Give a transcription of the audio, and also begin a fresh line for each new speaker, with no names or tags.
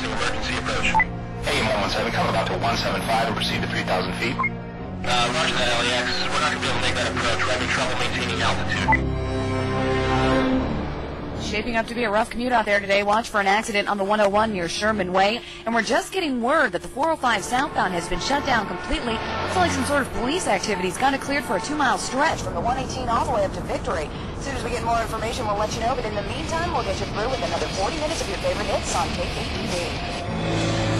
to emergency approach. Hey, 117, come about to 175 and proceed to 3,000 feet. Uh, roger that, LAX. We're not going to be able to make that approach. We're having trouble maintaining altitude.
Shaping up to be a rough commute out there today. Watch for an accident on the 101 near Sherman Way. And we're just getting word that the 405 southbound has been shut down completely. It's like some sort of police activity's got it cleared for a two-mile stretch from the 118 all the way up to Victory. As soon as we get more information, we'll let you know. But in the meantime, we'll get you through with another 40 minutes of your favorite hits on KKTV.